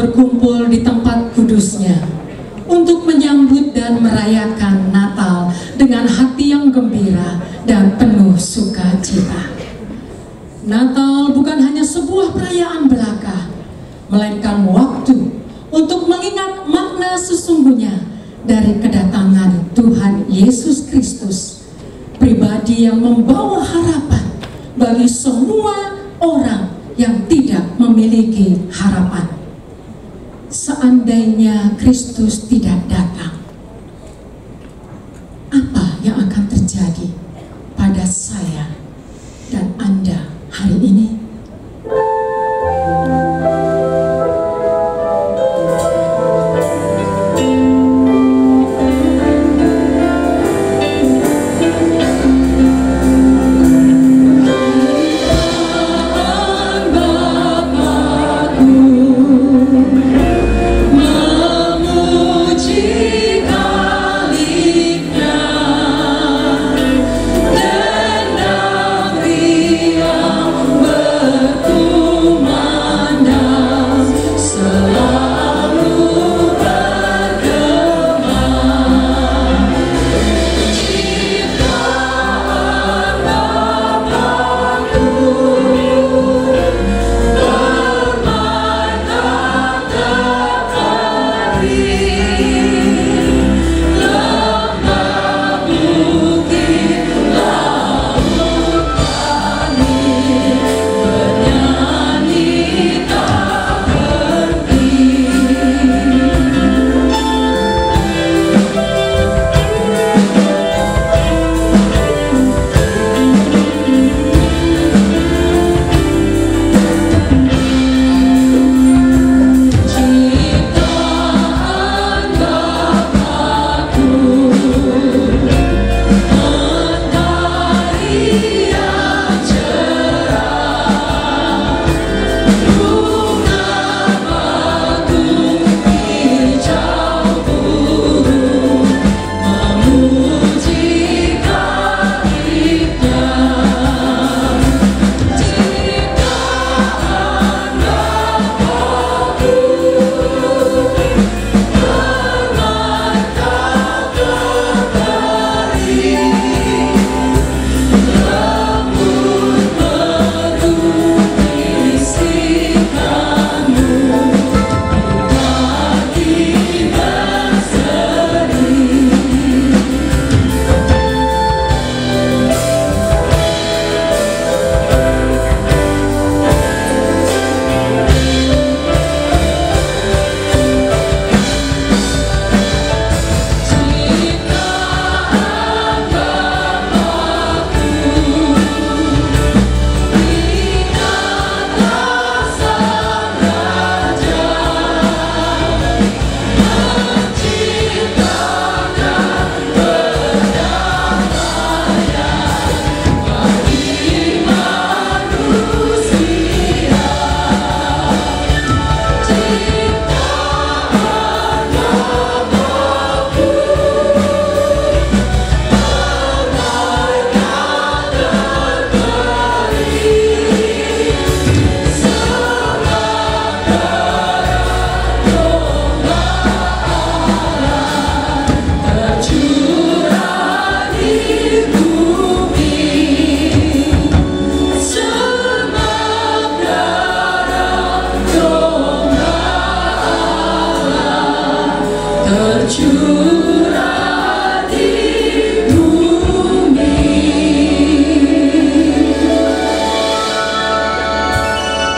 berkumpul di tempat kudusnya untuk menyambut dan merayakan Natal dengan hati yang gembira dan penuh sukacita. Natal bukan hanya sebuah perayaan belaka, melainkan waktu untuk mengingat makna sesungguhnya dari kedatangan Tuhan Yesus Kristus, pribadi yang membawa harapan bagi semua orang yang tidak memiliki harapan. Seandainya Kristus tidak datang,